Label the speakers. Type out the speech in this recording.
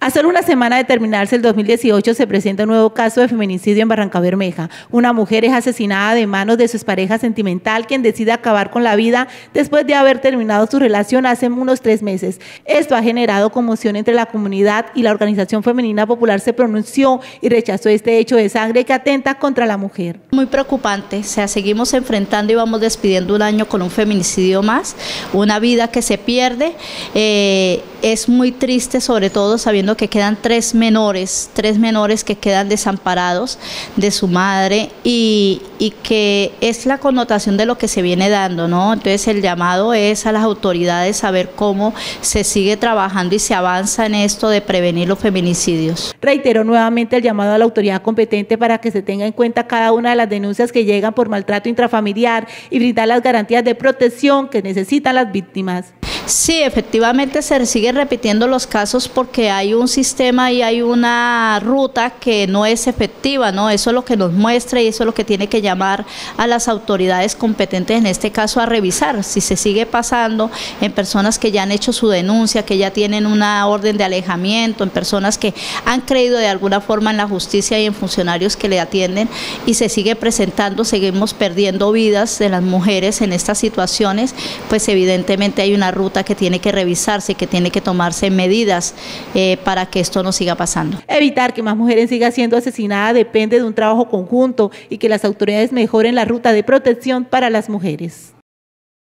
Speaker 1: A solo una semana de terminarse el 2018 se presenta un nuevo caso de feminicidio en Barranca Bermeja. Una mujer es asesinada de manos de su pareja sentimental quien decide acabar con la vida después de haber terminado su relación hace unos tres meses. Esto ha generado conmoción entre la comunidad y la organización femenina popular se pronunció y rechazó este hecho de sangre que atenta contra la mujer.
Speaker 2: Muy preocupante, o sea, seguimos enfrentando y vamos despidiendo un año con un feminicidio más, una vida que se pierde. Eh, es muy triste sobre todo sabiendo que quedan tres menores, tres menores que quedan desamparados de su madre y, y que es la connotación de lo que se viene dando, ¿no? Entonces el llamado es a las autoridades a ver cómo se sigue trabajando y se avanza en esto de prevenir los feminicidios.
Speaker 1: Reitero nuevamente el llamado a la autoridad competente para que se tenga en cuenta cada una de las denuncias que llegan por maltrato intrafamiliar y brindar las garantías de protección que necesitan las víctimas.
Speaker 2: Sí, efectivamente se sigue repitiendo los casos porque hay un sistema y hay una ruta que no es efectiva, ¿no? Eso es lo que nos muestra y eso es lo que tiene que llamar a las autoridades competentes, en este caso, a revisar si se sigue pasando en personas que ya han hecho su denuncia, que ya tienen una orden de alejamiento, en personas que han creído de alguna forma en la justicia y en funcionarios que le atienden y se sigue presentando, seguimos perdiendo vidas de las mujeres en estas situaciones, pues evidentemente hay una ruta que tiene que revisarse, que tiene que tomarse medidas eh, para que esto no siga pasando.
Speaker 1: Evitar que más mujeres sigan siendo asesinadas depende de un trabajo conjunto y que las autoridades mejoren la ruta de protección para las mujeres.